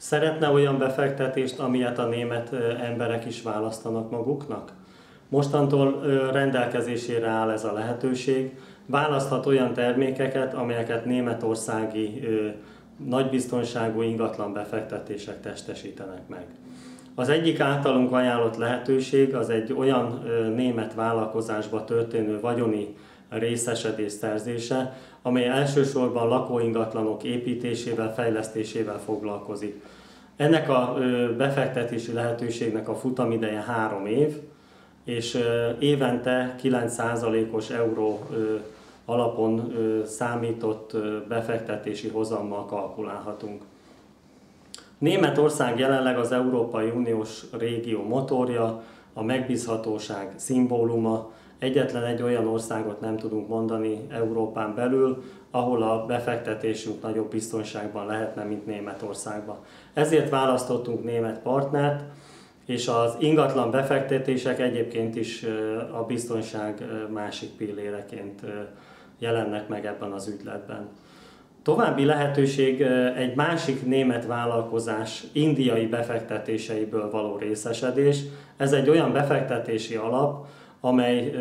Szeretne olyan befektetést, amilyet a német emberek is választanak maguknak? Mostantól rendelkezésére áll ez a lehetőség. Választhat olyan termékeket, amelyeket németországi nagybiztonságú ingatlan befektetések testesítenek meg. Az egyik általunk ajánlott lehetőség az egy olyan német vállalkozásba történő vagyoni részesedés szerzése, amely elsősorban lakóingatlanok építésével, fejlesztésével foglalkozik. Ennek a befektetési lehetőségnek a futamideje három év, és évente 9%-os euró alapon számított befektetési hozammal kalkulálhatunk. Németország jelenleg az Európai Uniós régió motorja, a megbízhatóság szimbóluma, Egyetlen egy olyan országot nem tudunk mondani Európán belül, ahol a befektetésünk nagyobb biztonságban lehetne, mint Németországban. Ezért választottunk német partnert, és az ingatlan befektetések egyébként is a biztonság másik pilléreként jelennek meg ebben az ügyletben. További lehetőség egy másik német vállalkozás indiai befektetéseiből való részesedés. Ez egy olyan befektetési alap, amely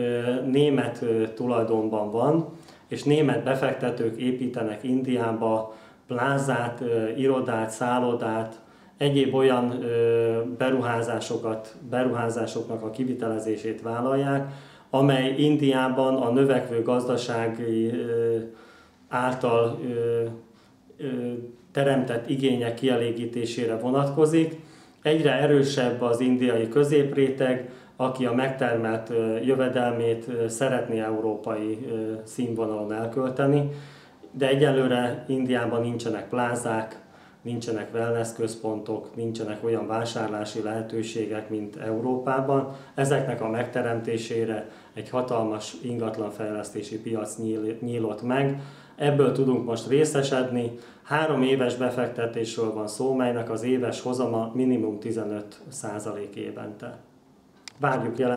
német tulajdonban van, és német befektetők építenek Indiába plázát, irodát, szállodát, egyéb olyan beruházásokat, beruházásoknak a kivitelezését vállalják, amely Indiában a növekvő gazdasági által teremtett igények kielégítésére vonatkozik. Egyre erősebb az indiai középréteg, aki a megtermelt jövedelmét szeretné európai színvonalon elkölteni, de egyelőre Indiában nincsenek plázák, nincsenek wellness központok, nincsenek olyan vásárlási lehetőségek, mint Európában. Ezeknek a megteremtésére egy hatalmas ingatlanfejlesztési piac nyílott meg. Ebből tudunk most részesedni. Három éves befektetésről van szó, melynek az éves hozama minimum 15 évente. Várjuk jelen